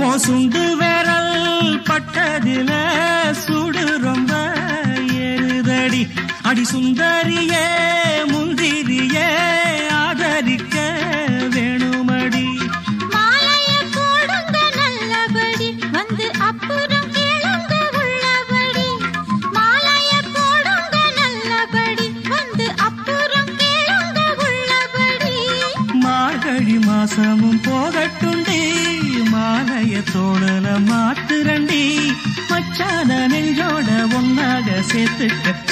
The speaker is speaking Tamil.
சுண்டு விரல் பட்டதில சுடு ரொம்ப ஏறுதடி. அடி சுந்தரியே முந்திரியே ஆதரிக்க வேணுமடி. நல்லபடி வந்து அப்புறம் உள்ளபடி. மாலைய போடுங்க நல்லபடி வந்து அப்புறம் உள்ளபடி. மார்கழி மாசமும் போகட்டுண்டி மாலைய தோழல மாத்துரண்டி மச்சான நெஞ்சோட ஒன்னாக சேர்த்துக்க.